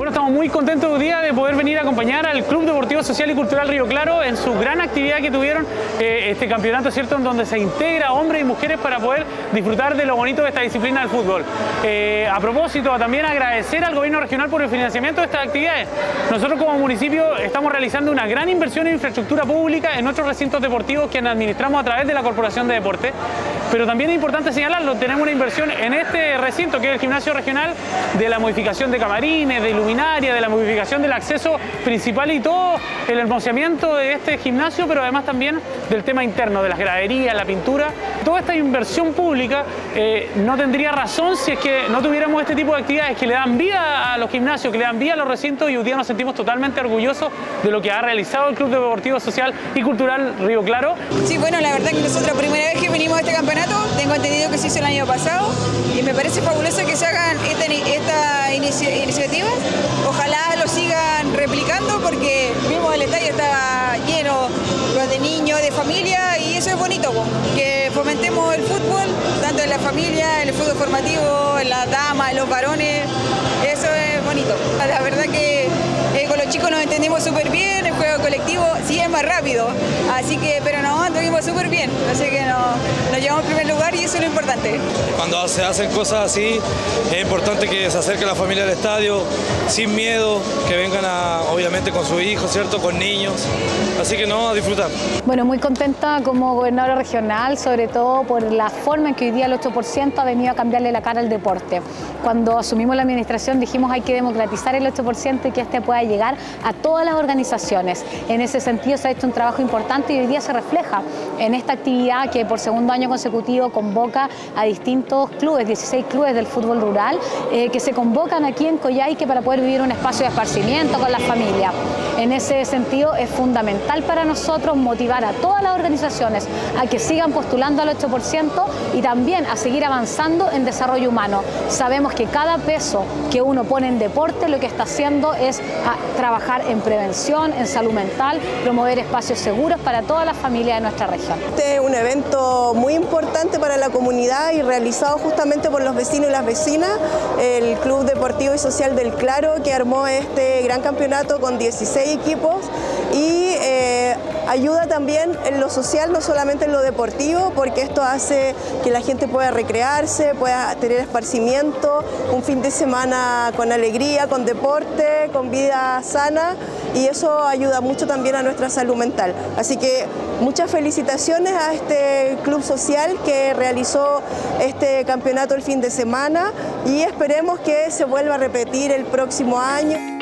Bueno, estamos muy contentos hoy día de poder venir a acompañar al Club Deportivo Social y Cultural Río Claro en su gran actividad que tuvieron eh, este campeonato, ¿cierto? En donde se integra hombres y mujeres para poder disfrutar de lo bonito de esta disciplina del fútbol. Eh, a propósito, también agradecer al gobierno regional por el financiamiento de estas actividades. Nosotros como municipio estamos realizando una gran inversión en infraestructura pública en nuestros recintos deportivos que administramos a través de la Corporación de Deporte. Pero también es importante señalarlo, tenemos una inversión en este recinto que es el gimnasio regional de la modificación de camarines, de iluminación de la modificación del acceso principal y todo el hermoseamiento de este gimnasio, pero además también del tema interno, de las graderías, la pintura. Toda esta inversión pública eh, no tendría razón si es que no tuviéramos este tipo de actividades que le dan vida a los gimnasios, que le dan vida a los recintos y hoy día nos sentimos totalmente orgullosos de lo que ha realizado el Club Deportivo Social y Cultural Río Claro. Sí, bueno, la verdad que nosotros primera vez que venimos a este campeonato, tengo entendido que se hizo el año pasado y me parece fabuloso que se hagan esta, esta iniciativa Ojalá lo sigan replicando porque vimos el estadio está lleno de niños, de familia y eso es bonito, que fomentemos el fútbol, tanto en la familia, en el fútbol formativo, en las damas, en los varones, eso es bonito. La verdad que eh, con los chicos nos entendemos súper bien, el juego colectivo sí es más rápido, así que, pero nos entendimos súper bien, así que nos, eso es lo importante. Cuando se hacen cosas así, es importante que se acerque la familia al estadio sin miedo, que vengan a, obviamente con sus hijos, ¿cierto? Con niños, así que no, a disfrutar. Bueno, muy contenta como gobernadora regional, sobre todo por la forma en que hoy día el 8% ha venido a cambiarle la cara al deporte. Cuando asumimos la administración dijimos hay que democratizar el 8% y que este pueda llegar a todas las organizaciones. En ese sentido se ha hecho un trabajo importante y hoy día se refleja en esta actividad que por segundo año consecutivo a distintos clubes, 16 clubes del fútbol rural, eh, que se convocan aquí en Coyhaique para poder vivir un espacio de esparcimiento con la familia. En ese sentido es fundamental para nosotros motivar a todas las organizaciones a que sigan postulando al 8% y también a seguir avanzando en desarrollo humano. Sabemos que cada peso que uno pone en deporte lo que está haciendo es trabajar en prevención, en salud mental, promover espacios seguros para todas las familias de nuestra región. Este es un evento muy importante para la comunidad y realizado justamente por los vecinos y las vecinas, el Club Deportivo y Social del Claro que armó este gran campeonato con 16 equipos y ayuda también en lo social, no solamente en lo deportivo, porque esto hace que la gente pueda recrearse, pueda tener esparcimiento, un fin de semana con alegría, con deporte, con vida sana y eso ayuda mucho también a nuestra salud mental. Así que muchas felicitaciones a este club social que realizó este campeonato el fin de semana y esperemos que se vuelva a repetir el próximo año.